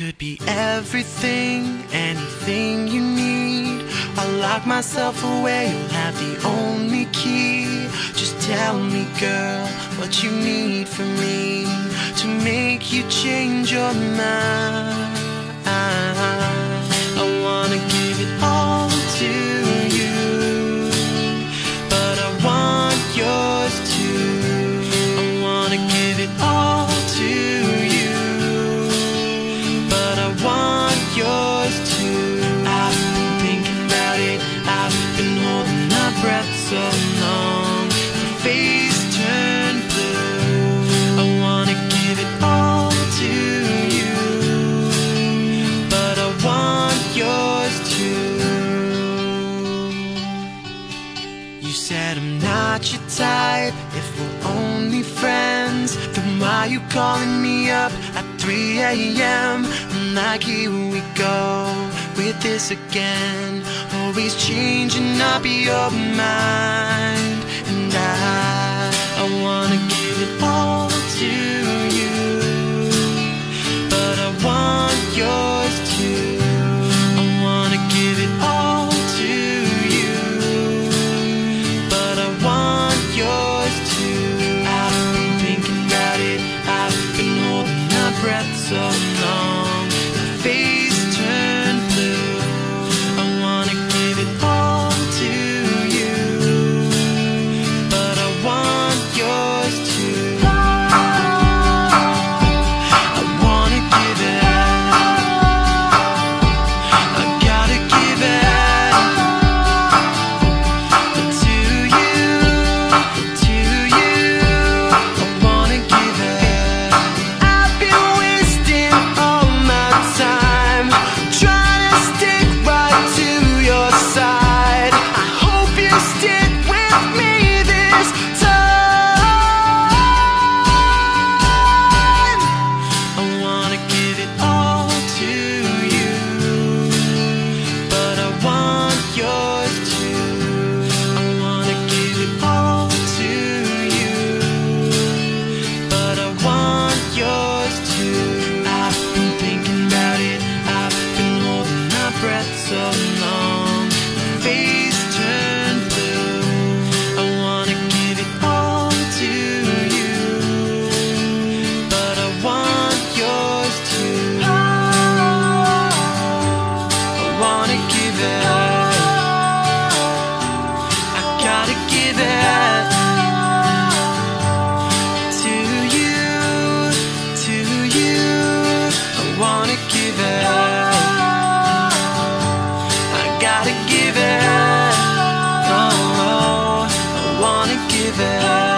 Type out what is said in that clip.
could be everything, anything you need. I'll lock myself away, you'll have the only key. Just tell me, girl, what you need from me to make you change your mind. Breath so long. My face turned blue. I wanna give it all to you, but I want yours too. You said I'm not your type if we're only friends. Then why you calling me up at 3 a.m.? I'm like, here we go with this again. Always changing up your mind. And I, I wanna give it all to you. But I want yours too. I wanna give it all to you but living